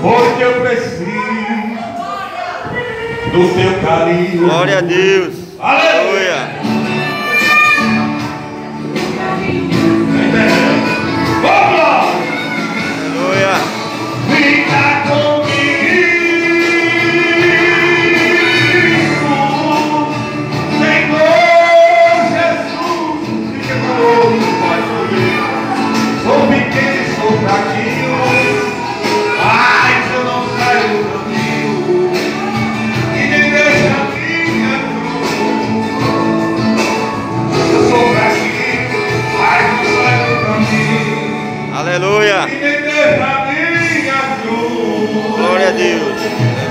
porque eu preciso do teu carinho. Glória a Deus. Aleluia. Aleluia. Glória a Deus.